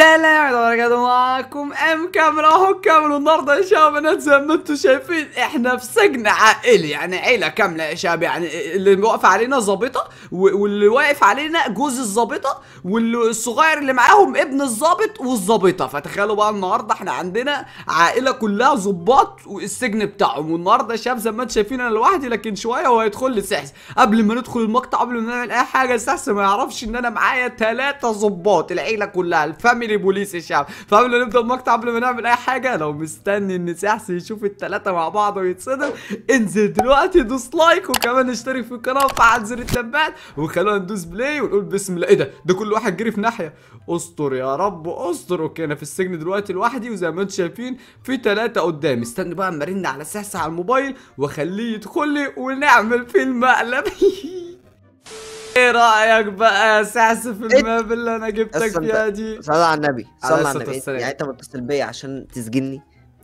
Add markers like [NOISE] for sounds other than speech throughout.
السلام عليكم معاكم أم كامل أهو. كامل والنهارده يا شباب زي ما أنتم شايفين إحنا في سجن عائلي. يعني عيلة كاملة يا شباب. يعني اللي واقف علينا ظابطة واللي واقف علينا جوز الظابطة والصغير اللي معاهم ابن الظابط والظابطة. فتخيلوا بقى النهارده إحنا عندنا عائلة كلها ظباط والسجن بتاعهم. والنهاردة يا شباب زي ما أنتم شايفين أنا لوحدي لكن شوية وهيدخل لي سحس. قبل ما ندخل المقطع قبل ما نعمل أي حاجة سحس ما يعرفش إن أنا معايا ثلاثة ظباط. العيلة كلها ال family police يا شباب فقبل ما نبدأ المقطع قبل ما نعمل أي حاجة لو مستني إن سحس يشوف الثلاثه مع بعض ويتصدم انزل دلوقتي دوس like وكمان اشترك في القناة وفعل زر التنبيهات وخلونا ندوس play ونقول بسم الله. إيه ده؟ ده كل واحد جري في ناحية. استر يا رب استر. okay أنا في السجن دلوقتي لوحدي وزي ما أنتم شايفين في ثلاثة قدامي. استنى بقى أما على سحس على الموبايل وأخليه يدخل لي ونعمل فيلم مقلب [LAUGHS] إيه رأيك بقى؟ يا سحس في ال map اللي أنا جبتك فيها دي. صلى على النبي صلى على النبي. يعني أنت متصل بيا عشان تسجني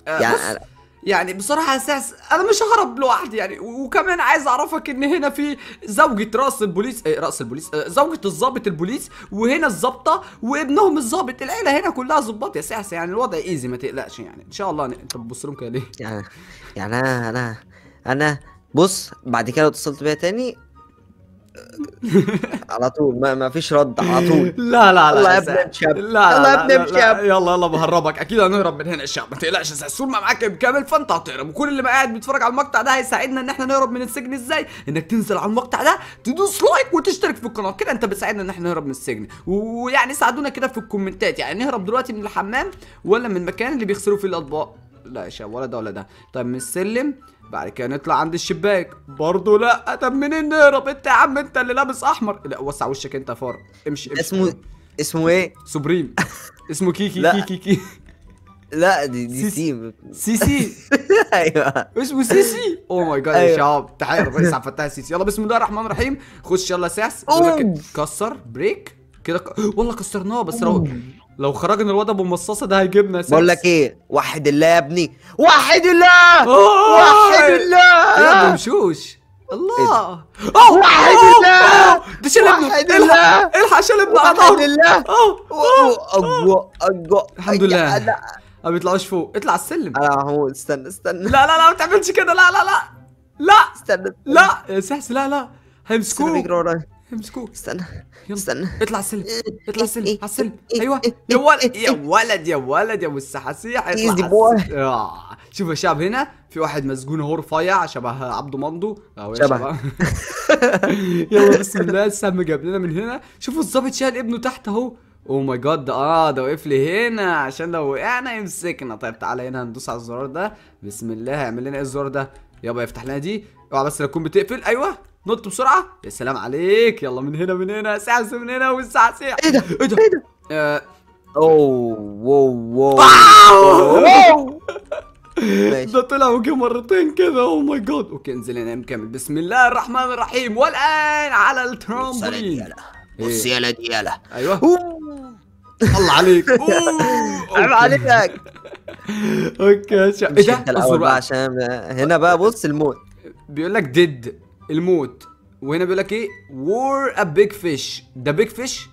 آه، يعني يعني بصراحة أساس أنا مش ههرب لوحدي يعني. وكمان عايز أعرفك إن هنا في زوجة رأس البوليس إيه رأس البوليس آه، زوجة الضابط البوليس وهنا الضابطة وابنهم الضابط. العيلة هنا كلها ظباط يا سحس يعني. الوضع easy ما تقلقش يعني. إن شاء الله أنت بتبص لهم كده ليه؟ يعني يعني أنا أنا أنا بص بعد كده لو اتصلت بيا تاني [LAUGHS] على طول ما, ما فيش رد على طول. [LAUGHS] لا لا لا يا. ابن الشاب. لا لا يا ابن الشاب. يلا يلا بهربك. أكيد هنهرب من هنا يا شباب. ما تقلقش يا سحس طول ما معاك كامل فانت هتهرب وكل اللي قاعد بيتفرج على المقطع ده هيساعدنا إن إحنا نهرب من السجن. إزاي؟ إنك تنزل على المقطع ده تدوس like وتشترك في القناة. كده أنت بتساعدنا إن إحنا نهرب من السجن. ويعني ساعدونا كده في ال commentات. يعني نهرب دلوقتي من الحمام ولا من المكان اللي بيغسلوا فيه الأطباق؟ لا يا شباب ولا ده ولا ده. طيب من السلم بعد كده نطلع عند الشباك. برضه لا طب منين نهرب؟ انت يا عم انت اللي لابس أحمر. لا وسع وشك انت يا فار. امشي امشي. اسمه اسمه إيه؟ سوبريم. اسمه كيكي لا. كيكي كيكي. لا دي دي سيسي. سيم سي. سي [LAUGHS] أيوه. اسمه سيسي. oh my god يا أيوة. شباب تحية الرئيس عبد الفتاح السيسي يلا بسم الله الرحمن الرحيم. خش يلا ساس. كسر. بريك. كده ك... والله كسرناه بس لو لو خرجنا الواد أبو مصاصة ده هيجيبنا يا ساس بقول لك إيه؟ وحد الله يا ابني. وحد الله. وحد يا الله مشوش. الله! أوه. وحد أوه. الله. ده شال ابنه. وحد الله. إلحق شال ابنه وحد على ظهره. الله أجو الحمد لله. ما بيطلعوش فوق. اطلع السلم. أنا محمود استنى استنى. لا لا لا ما تعملش كده. لا لا لا. لا! استنى لا! يا سحس لا لا. هيمسكوه. بيجري ورايا. هيمسكوه استنى يلا. استنى. اطلع السلم اطلع السلم إيه، على السلم. إيه، أيوه. إيه، يا إيه، ولد إيه، يا ولد يا ولد يا اطلع Easy على boy. السلم. آه. شوف يا شباب هنا في واحد مسجون اهو رفيع شبه عبده مندو. اهو يا شبه. شباب. [LAUGHS] يلا بسم الله السم جاب لنا من هنا. شوفوا الظابط شايل ابنه تحت اهو. oh my God ده آه ده وقف لي هنا عشان لو وقعنا يمسكنا. طيب تعالى هنا هندوس على الزرار ده. بسم الله هيعمل لنا إيه الزرار ده؟ يابا يفتح لنا دي. اوعى بس تكون بتقفل. أيوه. نط بسرعة؟ يا سلام عليك. يلا من هنا من هنا سعس من هنا والسعسيع إيه ده؟ إيه ده؟ إيه ده؟ آه، oh wow wow. wow! ماشي [LAUGHS] ده طلع وجه مرتين كده. oh my God okay انزل هنا كامل. بسم الله الرحمن الرحيم. والآن على الترامبولين. بص؟ يلا دي يلا أيوه. الله عليك. [LAUGHS] عيب okay. عليك. okay إيه ده؟ أصبر بقى. عشان هنا بقى بص الموت. بيقول لك dead الموت. وهنا بيقول لك إيه؟ ware a big fish ده big fish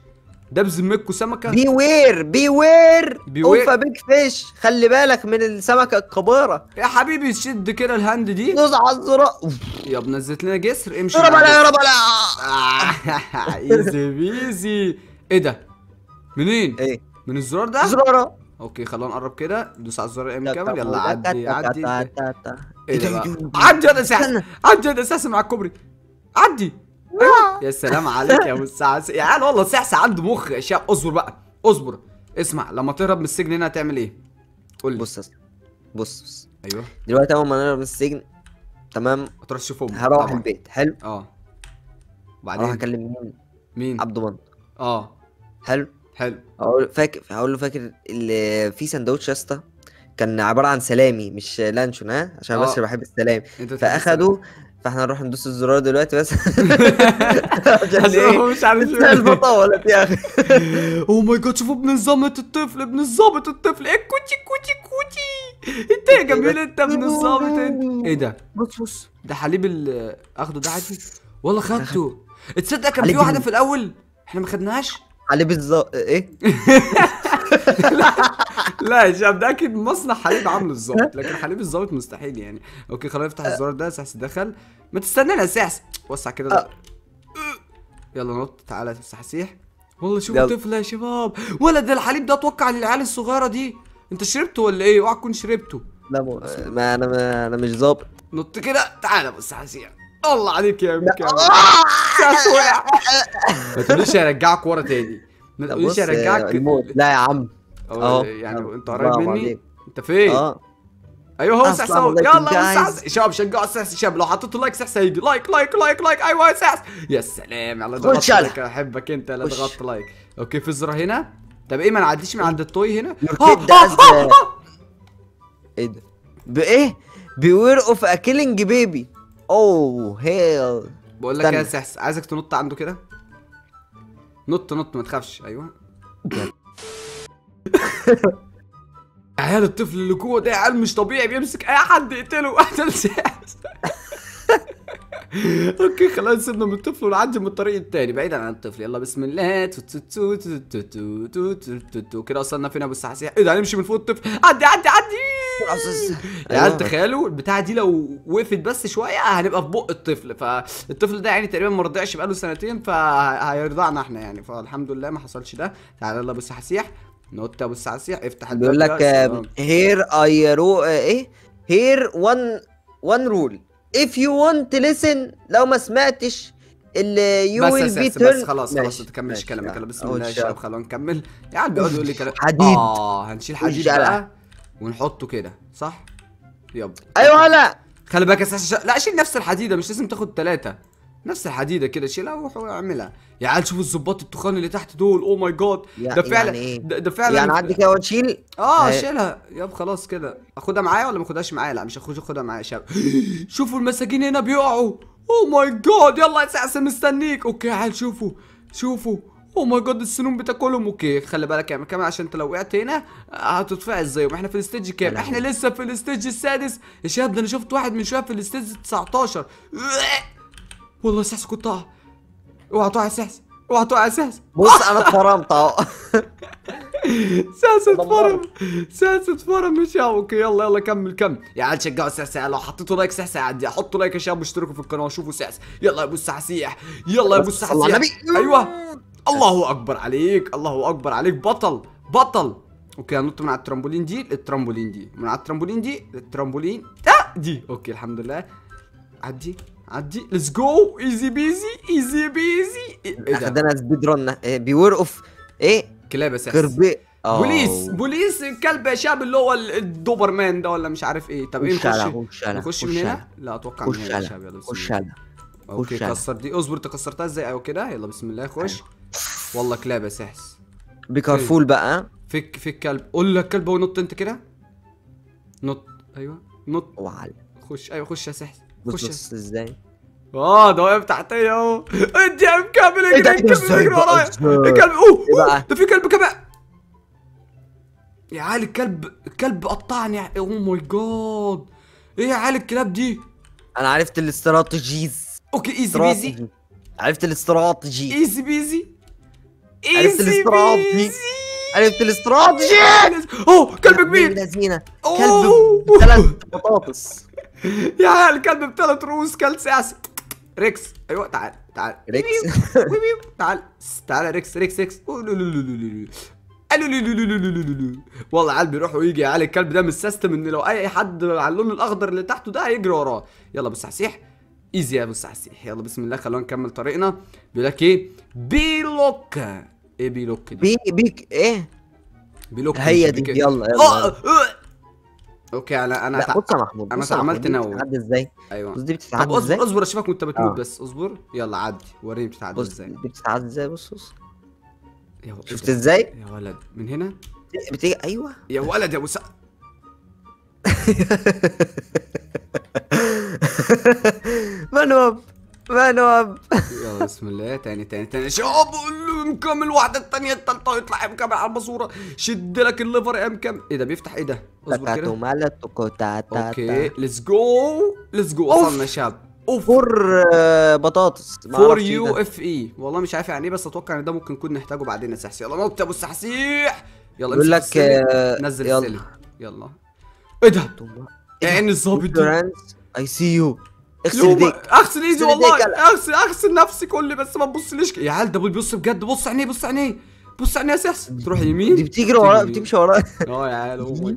ده بذمتكوا سمكة؟ beware beware Beware. of a big fish خلي بالك من السمكة الكبيرة. يا حبيبي شد كده ال hand دي. دوس على الزرار يا نزلت لنا جسر. امشي يا رب مع لا يا. رب لا. easy [LAUGHS] peasy إيه ده؟ منين؟ إيه؟ من الزرار ده؟ زرار okay خلونا نقرب كده. دوس على الزرار ام كامل يلا عدي عدي. إيه إيه ده؟ بقى؟ عدي أنا أساسا. عدي أنا أساسا مع الكوبري. عدي. أيوة. يا سلام عليك يا أبو الساعة يا عيال والله سحس عنده مخ يا شاب اصبر بقى. اصبر. اسمع لما تهرب من السجن هنا هتعمل إيه؟ قول لي. بص يا اسطى. بص بص. أيوه. دلوقتي أول ما نهرب من السجن تمام؟ هتروح تشوف أمك هروح طبعاً. البيت. حلو؟ آه. أروح وبعدين أكلم مين؟ مين؟ عبده ماندو آه. حلو؟ حلو. أقول فاكر هقول له فاكر اللي في سندوتش يا اسطى كان عبارة عن سلامي مش لانشون ها؟ عشان آه. بس بحب السلامي انت فاخدوا فإحنا نروح ندوس الزرار دلوقتي بس. [LAUGHS] عشان إيه؟ مش عارف البطاولة يا أخي. oh my God شوفوا ابن الظابط الطفل ابن الظابط الطفل. إيه كوتشي كوتشي كوتشي. إنت يا جميل إنت ابن الظابط. انت إيه ده؟ [LAUGHS] بص بص. ده حليب آخده ده عادي. والله خدته. تصدق كان في مين؟ في الأول؟ إحنا ما خدناهاش؟ عليه بالظبط إيه؟ [LAUGHS] لا يا شباب ده أكيد مصنع حليب عامله الظابط لكن حليب الظابط مستحيل يعني. أوكي خلينا نفتح الزرار ده سحس دخل ما تستنانا سحس وسع كده. أه. يلا نط تعالى سحسيح والله يلا. طفله يا شباب. ولد الحليب ده أتوقع للعيال الصغيرة دي. أنت شربته ولا إيه؟ أوعى تكون شربته. لا. ما أنا ما أنا مش ظابط نط كده. تعالى بص حسيح الله عليك يا مكا سحس وقع ما تقوليش هرجعك ورا تاني. ما لا تقوليش هرجعك لا يا عم. أهو. يعني. أنت قريب مني. أنت فين؟ آه أيوه هو سحس أهو. يلا شباب شجعوا سحس شباب. لو حطيتوا like سحس هيجي. like like like like. أيوه يا سحس. يا سلام. خش يلا. like. أحبك أنت. لا. ضغطت like. okay في الزر هنا. طب إيه ما نعديش من عند ال toy هنا. إيه ده؟ بإيه؟ beware of a killing baby. oh hell بقول لك يا سحس عايزك تنط عنده كده نط نط ما تخافش أيوه عيال الطفل اللي جوه ده عيال مش طبيعي بيمسك اي حد يقتله قتل سحس okay خلاص سيبنا من الطفل ونعدي من الطريق الثاني بعيدا عن الطفل يلا بسم الله كده وصلنا فين يا ابو السحاسيح إيه ده هنمشي من فوق الطفل عدي عدي عدي يا عيال تخيلوا البتاعة دي لو وقفت بس شوية هنبقى في بق الطفل. فالطفل ده يعني تقريبا ما رضعش بقاله سنتين فهيرضعنا إحنا يعني. فالحمد لله ما حصلش ده. تعالى يلا السحاسيح نط يا ابو السحاسيح افتح الباب بيقول لك. here a rule إيه؟ here one one rule if you want to listen لو ما سمعتش اللي be سياسي turn بس خلاص خلاص ما تكملش كلامك. بسم الله يا. شباب خلونا نكمل. يا عم بيقعد يقول لي كلام. حديد. آه هنشيل حديد. بقى. ونحطه كده صح؟ يلا أيوه لا. خلي بالك يا لا شيل نفس الحديدة مش لازم تاخد ثلاثة نفس الحديدة كده شيلها وروح واعملها يا عيال شوفوا الظباط التخان اللي تحت دول. oh my God ده فعلا يعني إيه؟ ده, ده فعلا يعني عندي كده وتشيل آه هي- شيلها. ياب خلاص كده. أخدها معايا ولا ما أخدهاش معايا؟ لا مش هاخد اخدها معايا يا شباب [GASPS] شوفوا المساجين هنا بيقعوا. oh my God يلا يا سعسة مستنيك. okay يا عيال شوفوا. شوفوا. oh my God السنون بتاكلهم. okay خلي بالك يا كمان عشان انت لو وقعت هنا هتتفعل زيهم. إحنا في ال stage كام؟ إحنا لسه في ال stage السادس. يا شباب ده أنا شفت واحد من شوية في ال stage 19 والله سحس كنت اقع اوعى تقع يا سحس اوعى تقع يا سحس بص أنا اتفرمت أهو. [LAUGHS] ساسة دمرت. فرم ساسة فرم مش يا okay يلا يلا كمل كمل. يا عيال شجعوا ساسة لو حطيتوا like ساسة عدي حطوا like يا شباب واشتركوا في القناة وشوفوا ساسة يلا يا أبو السعسيح يلا يا أبو النبي. أيوه. الله أكبر عليك الله أكبر عليك. بطل بطل. okay هنط من على الترامبولين دي للترامبولين دي. من على الترامبولين دي للترامبولين. آه دي. okay الحمد لله. عدي عدي. let's go easy peasy easy peasy إيه ده؟ speed run beware of إيه؟ كلاب يا ساسة creepy police police الكلب يا شاب اللي هو ال- الدوبرمان ده ولا مش عارف إيه. طب إيه نخش نخش من هنا؟ لا أتوقع من هنا يا شباب يلا بسم خش الله okay. كسر دي. اصبر انت كسرتها إزاي؟ أيوه كده؟ يلا بسم الله خش والله كلاب يا سحس be careful بقى؟ فك فك كلب. قول لك كلب ونط أنت كده. نط. أيوه. نط. وعلى خش. أيوه خش يا سحس خش بص إزاي؟ آه ده واقف تحتيه أهو. انت يا مكمل اجري ده؟ إزاي بيجري بقى؟ ورايا؟ الكلب أوه إيه بقى؟ ده في كلب كمان. يا عيال الكلب الكلب قطعني. oh my God إيه يا عيال الكلاب دي؟ أنا عرفت ال strategies. okay easy peasy عرفت ال strategy. easy peasy عرفت الاستراتيجي. عرفت الاستراتيجي اوه كلب كبير اللذينة أوه. كلب بثلاث بطاطس يا عيال الكلب بثلاث رؤوس كلب ساسي ريكس أيوه تعال تعال ريكس. تعال تعال ريكس ريكس ريكس. والله عيال بيروح ويجي يا عيال الكلب ده مستسلم ان لو اي حد على اللون الاخضر اللي تحته ده هيجري وراه يلا ابو السحسيح ايزي يا ابو السحسيح يلا بسم الله خلونا نكمل طريقنا بيقول لك إيه بيلوك إيه بيلوك دي؟ بي بيك إيه؟ بيلوك هي دي. يلا آه، يلا. آه. أوكي أنا أنا بص يا محمود بص يا اتعملت محمود، دي نووي. بتتعدى إزاي؟ أيوه. بص دي بتتعدى إزاي أصبر أصبر اشوفك وانت بتموت آه. بس أصبر. يلا عدي وريني بتتعدى بص إزاي. دي بتتعدى إزاي؟ بص بص. شفت إزاي؟ يا ولد من هنا؟ بتيجي أيوه. يا ولد يا ابو. [LAUGHS] منوب منوب يلا بسم الله. تاني تاني تاني. شباب مكمل واحدة التانية التالتة يطلع يا مكمل على الماسورة شد لك الليفر يا مكمل إيه ده بيفتح إيه ده؟ اصبر كده. أوكي ليتس جو ليتس جو. وصلنا يا شباب أوف. فور آه، بطاطس. فور إيه يو. إف إي. والله مش عارف يعني إيه بس أتوقع إن ده ممكن نكون نحتاجه بعدين يا سحسي يلا نط يا أبو السحسيح يلا بيقول امسك لك. آه، نزل يلا. السلم. يلا. إيه ده؟ عين الظابط دي اي سي يو اغسل ايديك. أغسل إيدي والله. اغسل أغسل نفسي كل بس ما تبصليش يا عيال ده بيبص بجد. بص عينيه بص عينيه. بص عينيه يا سحس تروح يمين. دي بتجري ورايا. بتمشي ورايا [LAUGHS] أه يا عيال اوه ماي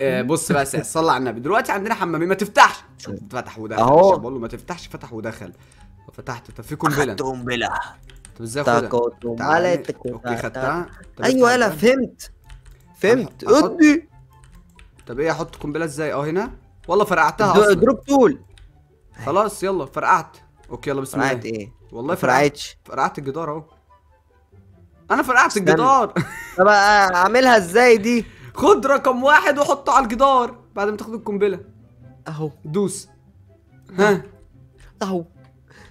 جاد بص بقى سحس صلى على النبي. دلوقتي عندنا حمامين. ما تفتحش. شوف فتح ودخل. أهو. بقول له ما تفتحش فتح ودخل. فتحت طب في قنبله قنبله طب إزاي أخدها؟ okay خدتها. أيوه يلا. فهمت. فهمت. ادي طب إيه أحط قنبله إزاي؟ آه هنا. والله فرقعتها أصلا. drop tool. خلاص يلا فرقعت. okay يلا بسم فرقعت الله. إيه؟ والله ما فرقعت. فرقعتش. فرقعت الجدار أهو. أنا فرقعت. الجدار. طب أعملها إزاي دي؟ خد رقم واحد وحطه على الجدار بعد ما تاخد القنبلة. أهو. دوس. ها؟ أهو.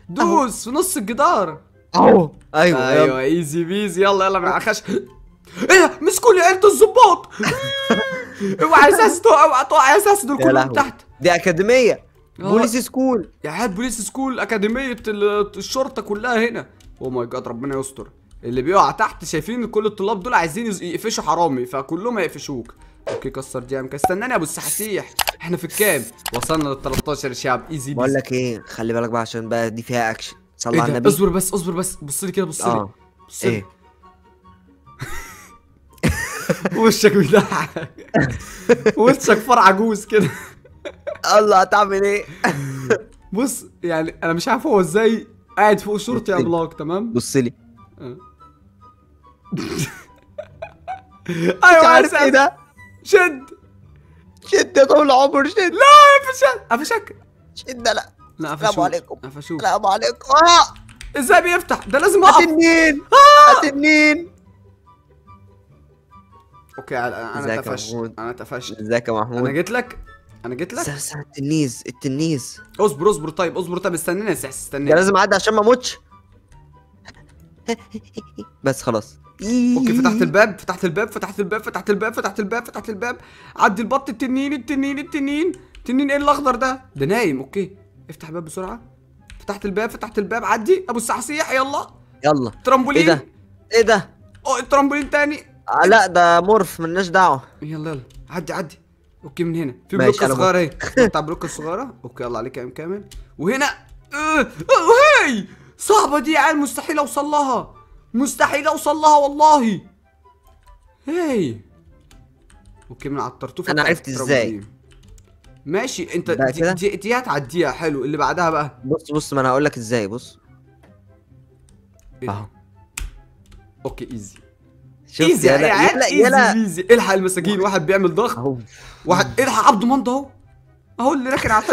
دوس في نص الجدار. أهو. أيوه أيوه easy peasy. يلا يلا من على الخش إيه مسكوا لي عيلة الظباط [LAUGHS] اوعى أساس تقع أوعى تقع أساس دول كلهم. تحت. دي أكاديمية. آه. police school. يا عيال police school أكاديمية ال- الشرطة كلها هنا. oh my God ربنا يستر. اللي بيقع تحت شايفين كل الطلاب دول عايزين يز- يقفشوا حرامي فكلهم هيقفشوك. okay كسر دي أمك استناني يا أبو السحاسيح. إحنا في الكام؟ وصلنا لل 13 يا شباب easy بقول لك إيه خلي بالك بقى عشان بقى دي فيها اكشن صلى إيه على النبي. اصبر بس اصبر بس. بص لي كده بص لي. آه. بص لي. إيه؟ [LAUGHS] وشك بيضحك. [LAUGHS] وشك فرع عجوز كده. الله هتعمل إيه؟ [LAUGHS] بص يعني أنا مش عارف هو إزاي قاعد فوق شرطي. عملاق تمام؟ بص لي. آه. [LAUGHS] أيوه عارف إيه ده. شد. شد يا طول العمر شد. لا قفشك. قفشك. شد لا. لا السلام قفشوك عليكم. قفشوك السلام عليكم. آه. إزاي بيفتح؟ ده لازم أقف. التنين التنين أوكي أنا أنا إزيك يا اتفشت محمود؟ أنا اتفشت إزيك يا أنا محمود جيت لك؟ أنا جيت لك؟ بس التنيز التنيز اصبر اصبر طيب اصبر طيب استناني يا سحس ده استناني لازم اعدي عشان ما أموتش. بس خلاص. أوكي فتحت الباب فتحت الباب فتحت الباب فتحت الباب فتحت الباب فتحت الباب. عدي البط التنين التنين التنين. التنين إيه الأخضر ده؟ ده نايم أوكي. افتح الباب بسرعة. فتحت الباب فتحت الباب. عدي. أبو السحسيح يلا. يلا. ترامبولين. إيه ده؟ إيه ده؟ أو الترامبولين تاني. آه لا ده مورف ملناش دعوة. يلا يلا. عدي عدي. أوكي من هنا. في بلوكة صغيرة أهي. بتاع بلوكة صغيرة. أوكي يلا عليك يا ام كامل. وهنا آه، هي صعبة دي يا عيال مستحيل أوصل لها. مستحيل أوصل لها والله. هي أوكي من على الطرطوفه بتاعت عرفت. الترامبولين. ماشي أنت دي؟ دي, دي هتعديها حلو. اللي بعدها بقى. بص بص ما أنا هقول لك إزاي بص. إيه؟ أهو. أوكي إيزي. ايزي يا يلا عيال يلا ايزي يلا ايزي الحق المساجين واحد بيعمل ضغط أهو. واحد الحق عبد منض أهو. أهو اللي راكن على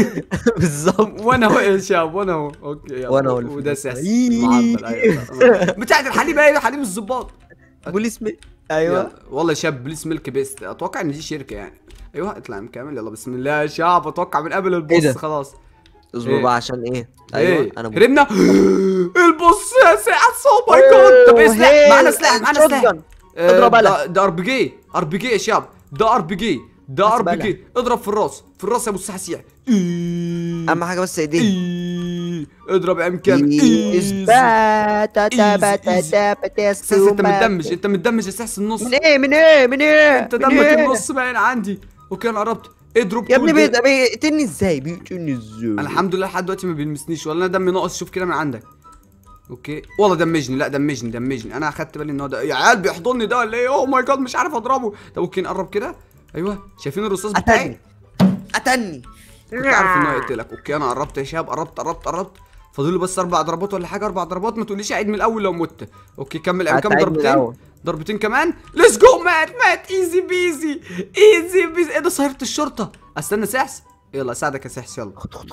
[LAUGHS] بالظبط. وأنا أهو يا شباب وأنا أهو. أوكي يلا. أهو اللي وده. ساس إيه. بتاعت [LAUGHS] الحليب أيوه حليب الظباط. بوليس مي أيوه. والله يا شاب بليس ميلك بيست. أتوقع إن دي شركة يعني. أيوه اطلع كامل. يلا بسم الله يا شباب أتوقع من قبل إيه؟ البوس خلاص. اصبر إيه؟ بقى عشان إيه؟ أيوه أنا هربنا. [GASPS] البوس يا ساس أو ماي جاد طب إيه سلاح؟ معانا سلاح معانا سلاح. آه، اضرب قلم. ده أر بي جي أر بي جي يا شباب. ده أر بي جي ده أر بي جي. اضرب في الراس في الراس يا أبو السحاسيع إيه. أهم حاجة بس ايديه إيه. اضرب أم كامل اثبات سحس أنت متدمج أنت متدمج يا سحس النص. من إيه من إيه من إيه؟ أنت دمك إيه؟ النص باين عندي. أوكي أنا قربت. اضرب يا ابني بيقتلني إزاي؟ بيقتلني إزاي؟ أنا الحمد لله لحد دلوقتي ما بيلمسنيش ولا أنا دمي ناقص شوف كده من عندك. أوكي؟ والله دمجني لا دمجني دمجني. أنا أخدت بالي إن هو ده. يا عيال بيحضني ده ولا إيه؟ اوه ماي جاد مش عارف أضربه. طب أوكي نقرب كده؟ أيوه. شايفين الرصاص بتاعي؟ قتلني. قتلني. كنت عارف إن هو يقتلك. okay أنا قربت يا شباب قربت قربت قربت. فاضل له بس أربع ضربات ولا حاجة أربع ضربات ما تقوليش أعيد من الأول لو مت. okay كمل من ضربتين. ضربتين كمان؟ let's go مات مات easy peasy easy peasy إيه ده صهيرة الشرطة؟ أستنى سحس. يلا أساعدك يا سحس يلا.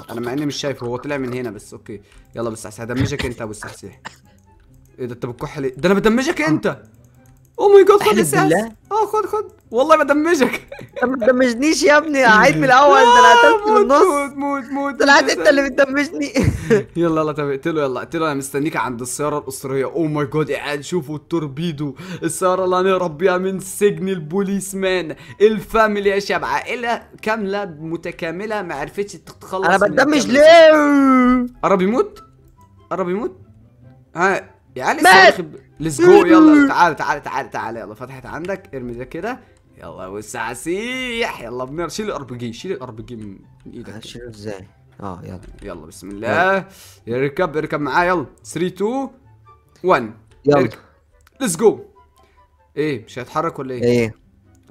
أنا مع إني مش شايفه هو طلع من هنا بس okay. يلا بس سحس هدمجك أنت يا أبو السحسيح إيه ده أنت بتكح ليه؟ ده أنا بدمجك أنت. oh my god خد بالله. آه خد خد والله بدمجك [LAUGHS] ما تدمجنيش يا ابني اعيد من الأول ده أنا قتلت من النص موت موت موت طلعت. أنت اللي بتدمجني. [LAUGHS] يلا يلا طب اقتله يلا اقتله. أنا مستنيك عند السيارة الأسرية. oh my god قاعد شوفوا التوربيدو. السيارة اللي هنهرب بيها من سجن ال policeman ال family يا شباب عائلة كاملة متكاملة ما عرفتش تتخلص أنا بتدمج. ليه؟ قرب يموت؟ قرب يموت؟ ها يا علي مات. let's go [LAUGHS] يلا تعال تعال تعال تعال. يلا فتحت عندك. ارمي ده كده. يلا والسعسيح يلا بنر. شيل ال RPG شيل ال RPG من إيدك. هشيله إزاي؟ آه يلا. يلا بسم الله. يركب اركب معايا. يلا. 3 2 1 يلا. let's go إيه مش هيتحرك ولا إيه؟ إيه.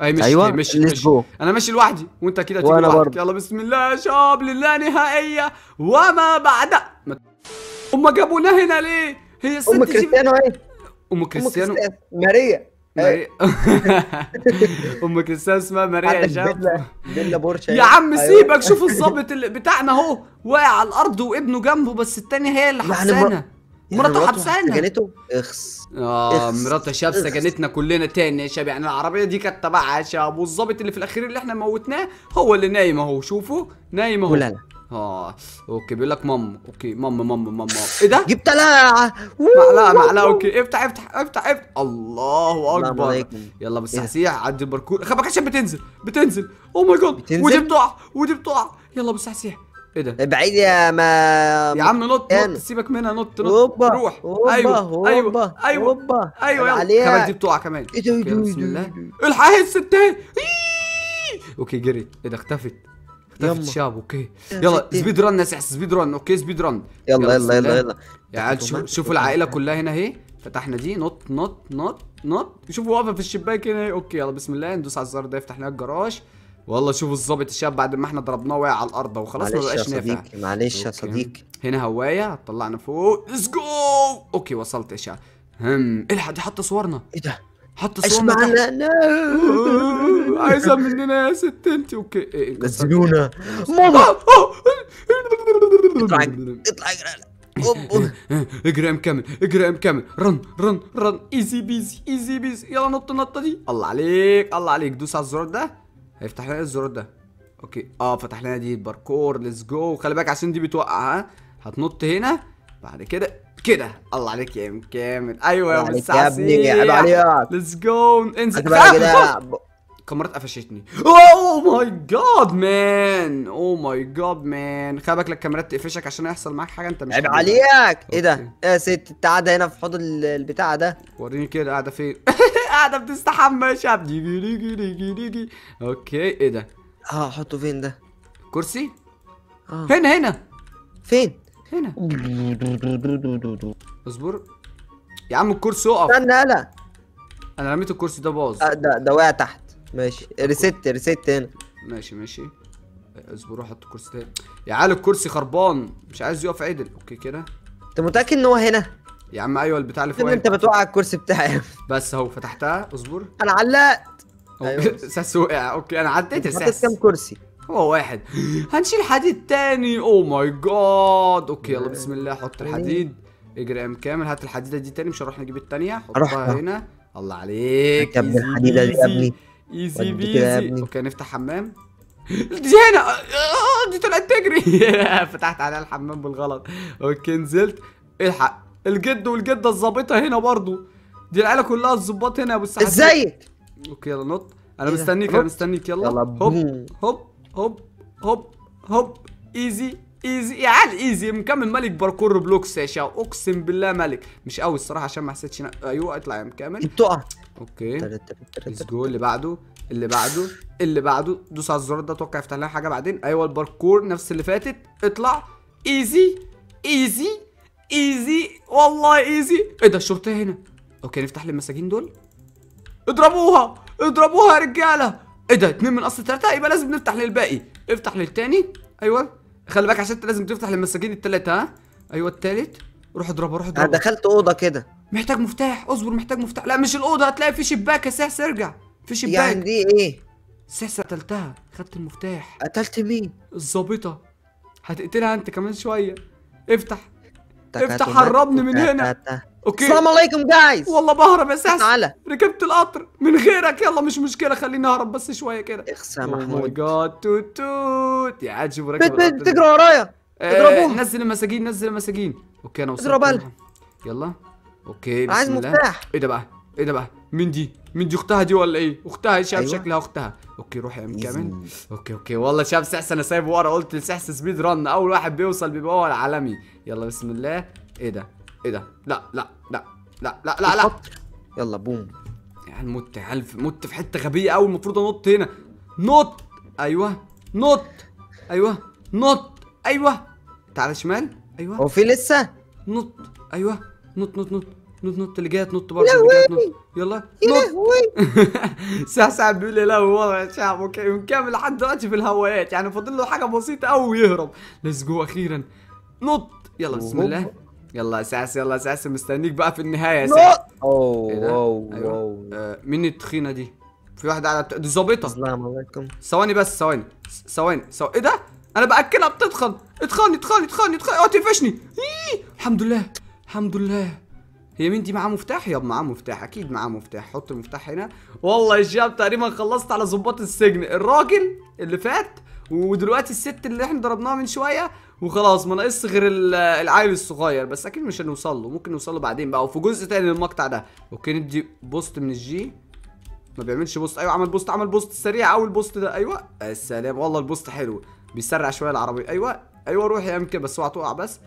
أي مشي let's مشي. go. أنا ماشي لوحدي وأنت كده تيجي لوحدك. برضه. يلا بسم الله. يا شباب لله نهائية. وما بعد. ما- هم جابونا هنا ليه؟ هي الست كريستيانو إيه؟ أم كريستيانو ماريا. ماري- [LAUGHS] أم كريستيانو اسمها ماريا يا شباب. بورشة يا عم سيبك شوف الظابط اللي بتاعنا أهو واقع على الأرض وابنه جنبه بس التانية هي اللي يعني حبسانه مراته حبسانه سجنته؟ اخس. آه اخس. مرات يا شاب. سجنتنا كلنا تاني يا شاب يعني العربية دي كانت تبعها يا شاب والظابط اللي في الأخير اللي إحنا موتناه هو اللي نايم أهو شوفوا. نايم أهو. لا لا. آه okay بيقول لك مام okay مام مام مام مام إيه ده؟ جبت لها. معلقة معلقة okay. افتح افتح افتح افتح. الله أكبر. يلا بالسحسيح عدي الباركور خبك عشان بتنزل بتنزل. oh my god؟ ودي بتقع ودي بتقع. يلا بالسحسيح إيه ده؟ بعيد يا ما يا عم نط. نط سيبك منها نط نط. هوبا روح. هوبا أيوه هوبا أيوه أيوه. هوبا أيوه يلا. كمان دي بتقع كمان. إيه بسم إيه ده؟ الله. الحقي الست اهي إيه. okay جري. إيه ده؟ اختفت. اختفت يلا. الشاب okay. يا يلا. speed run يا سحس speed run okay speed run يلا يلا. يلا يلا. يا عيال شو- شوفوا العائلة كلها هنا أهي. فتحنا دي نط نط نط نط. شوفوا واقفة في الشباك هنا أهي. okay يلا بسم الله. ندوس على الزر ده يفتح لنا الجراج. والله شوفوا الظابط الشاب بعد ما إحنا ضربناه واقع على الأرض وخلاص ما معلش يا بقاش نافع. صديقي معلش يا. صديقي. هنا هواية هتطلعنا فوق. let's go okay وصلت يا شباب هم الحق دي حاطه صورنا. إيه ده؟ حاطه صورنا تحت. اسمعنا آه، [LAUGHS] عايزة مننا يا ست انت. okay. إيه، كسرت. نزلونا آه، ماما. آه. اطلع [LAUGHS] اطلع يا [LAUGHS] مكمل اجري يا مكمل run run run. easy peasy easy peasy يلا نط النطة دي. الله عليك الله عليك. دوس على الزرار ده. هيفتح لنا إيه الزرار ده. okay. آه فتح لنا دي ال parkour. let's go خلي بالك عشان دي بتوقع ها. هتنط هنا. بعد كده كده. الله عليك يا مكمل أيوه يا ابو يا ابني let's go انزل. [LAUGHS] كاميرات قفشتني. oh my god man oh my god man خلي بالك الكاميرات تقفشك عشان يحصل معاك حاجة انت مش عيب. عليك. إيه ده؟ okay. يا ست؟ أنت قاعدة هنا في حوض ال- البتاع ده؟ وريني كده قاعدة فين. [LAUGHS] قاعدة بتستحمى يا شاب ديجي ديجي ديجي ديجي okay إيه ده؟ آه حطه فين ده؟ كرسي؟ آه. هنا هنا. فين؟ هنا. اصبر. يا عم الكرسي اقف استنى هلا أنا رميت الكرسي ده باظ. آه، ده ده واقع تحت. ماشي. reset reset هنا. ماشي ماشي. اصبر روح حط الكرسي تاني. يا عيال الكرسي خربان. مش عايز يقف عدل. okay كده. أنت متأكد إن هو هنا؟ يا عم أيوه البتاع اللي فوق أنت بتوقع الكرسي بتاعي؟ بس أهو فتحتها. اصبر. أنا علقت. أيوة. [LAUGHS] ساس وقع. okay أنا عديت حطيت الساس كام كرسي؟ هو واحد. هنشيل حديد تاني. oh my god okay يلا بسم الله حط الحديد. اجري يا ام كامل. هات الحديدة دي تاني. مش هنروح نجيب التانية؟ أروح حطها. هنا. الله عليك. يا ابني الحديدة دي ابني. easy peasy. okay نفتح حمام. دي هنا. آه، دي طلعت تجري. [LAUGHS] فتحت عليها الحمام بالغلط. okay نزلت. إلحق. الجد والجدة الظابطة هنا برضو. دي العيلة كلها الظباط هنا. يا ابو ازيك okay يلا نط. أنا إيه؟ مستنيك أنا. مستنيك. يلا. هوب. هوب. هوب هوب هوب إيزي إيزي. يا عيال easy مكمل ملك باركور بلوكس يا شاو؟ أقسم بالله ملك. مش قوي الصراحة عشان ما حسيتش نا- أيوه اطلع يا مكمل. بتقع okay. let's go اللي بعده اللي بعده اللي بعده. دوس على الزرار ده أتوقع يفتح لنا حاجة بعدين. أيوه الباركور نفس اللي فاتت. اطلع. easy easy easy. والله easy. إيه ده الشرطة هنا. okay نفتح لي المساجين دول. اضربوها اضربوها يا رجالة. إيه ده اتنين من أصل تلاتة؟ يبقى لازم نفتح للباقي. افتح للتاني. أيوه. خلي بالك عشان أنت لازم تفتح للمساجين التلاتة ها؟ أيوه التالت. روح اضربه روح أنا اضربه دخلت أوضة كده. محتاج مفتاح. اصبر محتاج مفتاح. لا مش الأوضة هتلاقي في شباك. يا سحس ارجع. في شباك. يعني دي إيه؟ سحس قتلتها. خدت المفتاح. قتلت مين؟ الظابطة. هتقتلها أنت كمان شوية. افتح. افتح حربني من هنا. okay. السلام عليكم guys والله بهرب يا سحس تعالى ركبت القطر من غيرك. يلا مش مشكلة خليني أهرب بس شوية كده. اخسى يا oh my محمود god توت توت. يا عاد شوف بت راكب بت القطر. تجري ورايا. آه، اضربوها. نزل المساجين نزل المساجين. okay أنا وصلت اضرب. يلا. okay بسم عايز مفتاح. إيه ده بقى؟ إيه ده بقى؟ مين دي؟ مين دي أختها دي ولا إيه؟ أختها يا شاب أيوة. شكلها أختها. okay روح يا ام كامل. okay okay. والله شاب سحس أنا سايبه ورا. قلت لسحس speed run أول واحد بيوصل بيبقى هو العالمي. يلا بسم الله. إيه ده؟ إيه ده؟ لا لا لا لا لا لا لا. يلا بوم. يعني مت يا عيال مت في حتة غبية قوي المفروض أنط هنا. نط. أيوه. نط. أيوه. نط. أيوه. تعالى شمال. أيوه. هو في لسه؟ نط. أيوه. نط نط نط. نط نط اللي جاية تنط برضه اللي جاية تنط. يلا نط [LAUGHS] ساعة ساعة بيقول لي لا والله يا شعب. أوكي ونكمل لحد دلوقتي في الهوايات. يعني فاضل له حاجة بسيطة قوي ويهرب let's go أخيرا. نط يلا بسم. الله. يلا يا ساس يلا يا ساس مستنيك بقى في النهاية يا ساس أوه ده؟ wow أيوة. wow آه مين التخينة دي؟ في واحدة على دي ظابطة السلام عليكم. ثواني بس ثواني. ثواني. ثواني إيه ده؟ أنا بأكلها بتتخن. اتخني اتخني اتخني اتخني. اوعى تقفشني إيه. الحمد لله. الحمد لله. هي مين دي معاه مفتاح؟ ياب معاه مفتاح أكيد معاه مفتاح. حط المفتاح هنا. والله يا شباب تقريبا خلصت على ظباط السجن. الراجل اللي فات ودلوقتي الست اللي إحنا ضربناها من شوية وخلاص ما ناقص غير ال- العيل الصغير. بس أكيد مش هنوصل له. ممكن نوصل له بعدين بقى وفي جزء تاني للمقطع ده. okay ندي boost من الجي. ما بيعملش boost. أيوه عمل boost عمل boost سريع. قوي ال boost ده أيوه. السلام والله ال boost حلو. بيسرع شوية العربية. أيوه أيوه روح يا امكن بس اوعى تقع بس.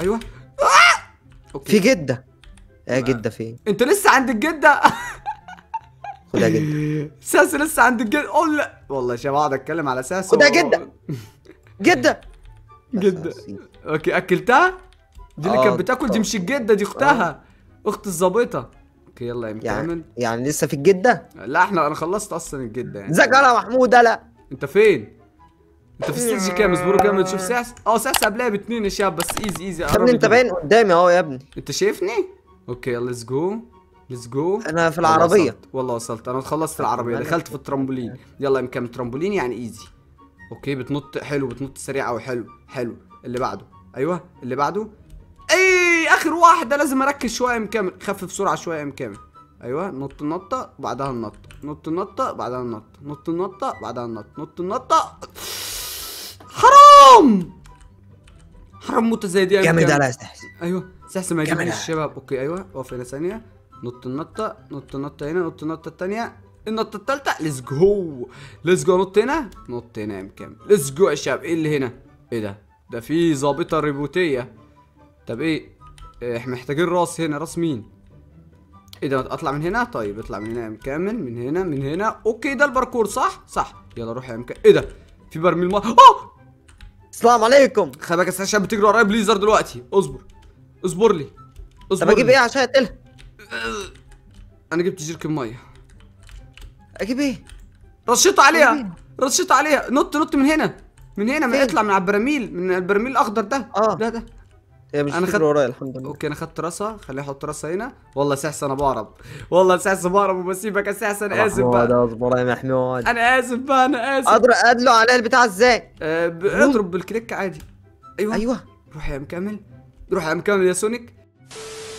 أيوه. آه! أوكي. في جدة. يا جدة فين؟ انت لسه عند الجدة؟ [LAUGHS] خدها جدة. [LAUGHS] ساس لسه عند الجدة. قول لا. والله يا شباب أقعد أتكلم على ساس خدها و- جدة. جدة. [LAUGHS] جدة أوكي أكلتها؟ دي اللي آه، كانت بتاكل دي آه. مش الجدة دي أختها. أخت الظابطة. أوكي يلا يا مكمل يعني يعني لسه في الجدة؟ لا إحنا أنا خلصت أصلا الجدة يعني. ازيك يا محمود لا أنت فين؟ أنت في stage كام؟ أصبروا كام تشوف ساس. آه ساس قبلها باتنين يا شباب بس easy easy يا ابني أنت باين قدامي أهو يا ابني. أنت شايفني؟ okay let's go let's go أنا في العربية. والله وصلت. أنا خلصت العربية. دخلت في الترامبولين. يلا يمكن الترامبولين يعني easy okay بتنط حلو بتنط سريع قوي حلو حلو. اللي بعده. أيوه اللي بعده. إي آخر واحدة. لازم أركز شوية يا مكمل خفف سرعة شوية يا مكمل أيوه نط النطه بعدها النط نط النطه بعدها النط نط النطه بعدها النط نط النطه حرام! حرام موتة زي دي يا جامد مكمل. على أيوه. سحس ما يجيبني. الشباب. أوكي أيوه. اقف هنا ثانية. نط النطة نط النطة هنا نط النطة الثانية. النطة الثالثة. ليتس جو ليتس جو نط هنا. نط هنا يا مكمل ليتس جو يا شباب. إيه اللي هنا؟ إيه ده؟ ده في ظابطه ريبوتيه طب إيه؟ إيه، إحنا محتاجين راس هنا. راس مين؟ إيه ده؟ أطلع من هنا؟ طيب أطلع من هنا يا مكمل من هنا من هنا. أوكي ده الباركور صح؟ صح. يلا روح يا مكمل إيه ده؟ في برميل ميه آه السلام عليكم. خلي بالك يا عشان بتجري ورايا. بليزر دلوقتي. اصبر. اصبر لي طب اصبر أجيب لي. إيه عشان أقتلها؟ أنا جبت جيركن ميه أجيب إيه؟ رشيت عليها رشيت عليها. نط نط من هنا من هنا ما؟ يطلع من على البراميل من البرميل الأخضر ده. آه. ده ده. هي مش أنا خدت- ورايا الحمد لله. أوكي أنا خدت راسها. خليه يحط راسها هنا. والله سحس أنا بهرب. والله سحس بهرب وبسيبك يا سحس أنا آسف بقى. أصبر يا محمود. أنا آسف بقى أنا آسف. أقدر ادلو على البتاع إزاي؟ آه اضرب بالكليك عادي. أيوه. أيوه. روح يا مكمل. روح يا مكمل يا سونيك.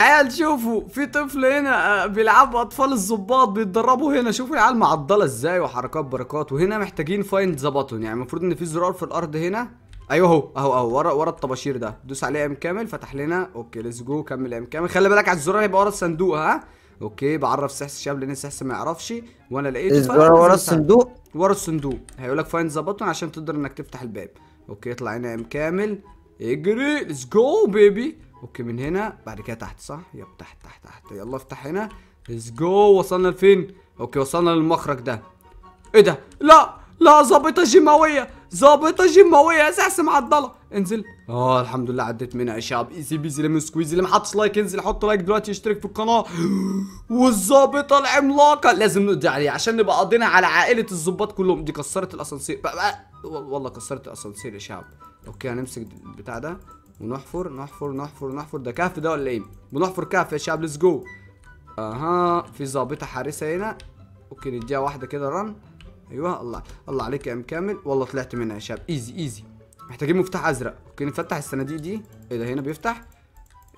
عيال شوفوا في طفل هنا آه، بيلعبوا أطفال الظباط بيتدربوا هنا. شوفوا العيال معضلة إزاي وحركات بركات وهنا محتاجين فايند ظبطهم يعني المفروض إن في زرار في الأرض هنا. أيوه أهو أهو أهو ورا ورا الطباشير ده. دوس عليه يا أم كامل فتح لنا. أوكي ليتس جو كمل يا أم كامل. خلي بالك على الزرار هيبقى ورا الصندوق ها؟ أوكي بعرف سحس شاب لأن سحس ما يعرفش. وأنا لقيته الزرار ورا الصندوق؟ ورا الصندوق. هيقول لك فاين ظبطهم عشان تقدر إنك تفتح الباب. أوكي اطلع هنا يا أم كامل. اجري ليتس جو بيبي أوكي من هنا بعد كده تحت صح؟ يب تحت تحت تحت. يلا افتح هنا. ليتس جو وصلنا لفين؟ أوكي وصلنا للمخرج ده. إيه ده؟ لا! لا ظابطة جيماويه ظابطة جيماويه يا سحس معضله انزل. آه الحمد لله عديت منها يا شباب easy peasy lemon squeezy اللي ما حطش لايك ينزل يحط لايك دلوقتي يشترك في القناة. والظابطة العملاقة. لازم نقضي عليها عشان نبقى قضينا على عائلة الظباط كلهم. دي كسرت الأسانسير. والله كسرت الأسانسير يا شباب. okay هنمسك البتاع ده ونحفر نحفر نحفر نحفر. ده كهف ده ولا إيه؟ بنحفر كهف يا شباب. let's go أها في ظابطة حارسة هنا. أوكي نديها واحدة كده run. أيوه الله الله عليك يا مكمل. والله طلعت منها يا شباب easy easy محتاجين مفتاح أزرق. okay نفتح الصناديق دي إيه ده هنا بيفتح؟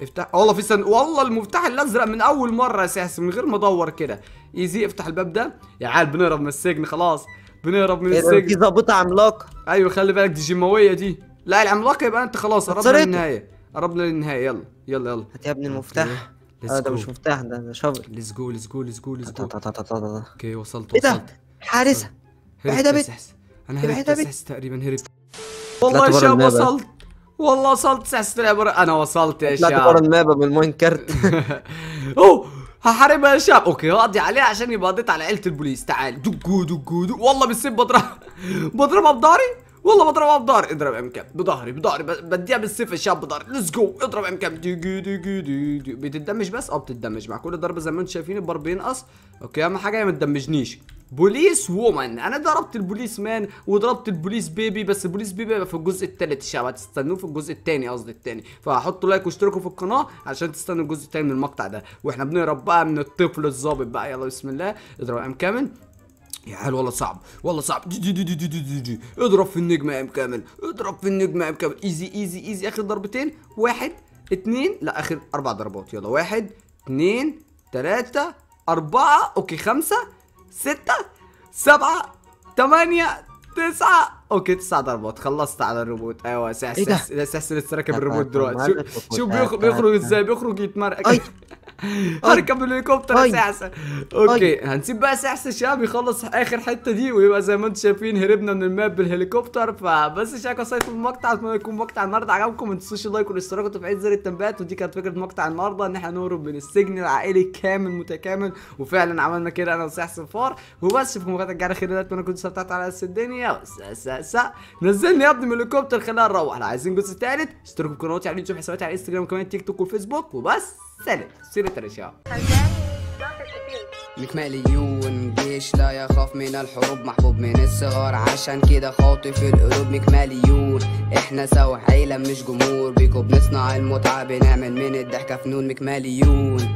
افتح والله في سن... والله المفتاح الأزرق من أول مرة أساسا من غير ما أدور كده. easy افتح الباب ده. يا عيال بنهرب من السجن خلاص. بنهرب من إيه السجن. ظابطه عملاقة. أيوه خلي بالك دي جيماوية دي. لا العملاقة يبقى أنت خلاص قربنا. للنهاية. قربنا للنهاية. يلا يلا يلا. هات يا ابني المفتاح. Let's آه ده. مش مفتاح ده ده شفر ليتس جو ليتس جو ليتس جو ليتس جو. أوكي وصلت إيه ده؟ وصلت. حارسه هربت بعيدة يا. أنا هربت. سحس تقريبا هربت. والله يا شباب. وصلت. والله وصلت 9000 برا. أنا وصلت يا طلعت شباب. بره المابا بالماين كارت. [LAUGHS] أوه هحاربها يا شباب. أوكي هقضي عليها عشان يبقى قضيت على عيلة البوليس. تعال. دقو دقو دقو والله بالسيف بضرب. [LAUGHS] بضربها بضهري والله بضربها بضهري اضرب ام كام بضهري بضهري ب- بديها بالسيف يا شباب بضهري ليتس جو اضرب ام كام بت damage بس؟ آه بت damage مع كل ضربة زي ما أنتم شايفين البار بينقص okay أهم حاجة هي ما ت damage نيش. police woman أنا ضربت ال police man وضربت ال police baby بس ال police baby هيبقى في الجزء الثالث الشباب هتستنوه في الجزء الثاني قصدي الثاني فحطوا like واشتركوا في القناة عشان تستنوا الجزء الثاني من المقطع ده. وإحنا بنهرب بقى من الطفل الظابط بقى. يلا بسم الله. اضرب ام كامل. يا عيال والله صعب والله صعب دي دي دي دي دي دي دي. اضرب في النجمه يا ام كامل اضرب في النجمه يا ام كامل easy easy easy اخر ضربتين واحد اثنين لا اخر أربع ضربات يلا واحد اثنين ثلاثة اربعة okay خمسة ستة سبعة ثمانيه تسعة okay تسع ضربات خلصت على الروبوت أيوه ساعة إيه لسه راكب الروبوت دلوقتي شوف بيخرج إزاي بيخرج يتمرقع [LAUGHS] هركب الهليكوبتر يا أي. سعسة okay هنسيب بقى سعسة شاب يخلص آخر حتة دي ويبقى زي ما أنتم شايفين هربنا من ال map بالهليكوبتر. فبس قصيت في المقطع اتمنى يكون مقطع النهارده عجبكم ما تنسوش ال like والاشتراك وتفعيل زر التنبيهات. ودي كانت فكرة مقطع النهارده إن إحنا نهرب من السجن العائلي كامل متكامل. وفعلا عملنا كده أنا وسحس الفار وبس اشوفكم مقاطع الجايه خير اتمنى كنتوا استمتعتوا على أساس الدنيا. نزلني يا ابني من الهليكوبتر خلينا نروح. لو عايزين جزء ثالث اشتركوا في قناتي على اليوتيوب حساباتي على الانستجرام وكمان تيك توك والفيسبوك. وبس. سلام سيرة الرشاق مكماليون جيش لا يخاف من الحروب محبوب من الصغار. عشان كده خاطف القلوب. مكماليون إحنا سوا عيلة مش جمهور. بيكو بنصنع المتعة بنعمل من الضحكة فنون. مكماليون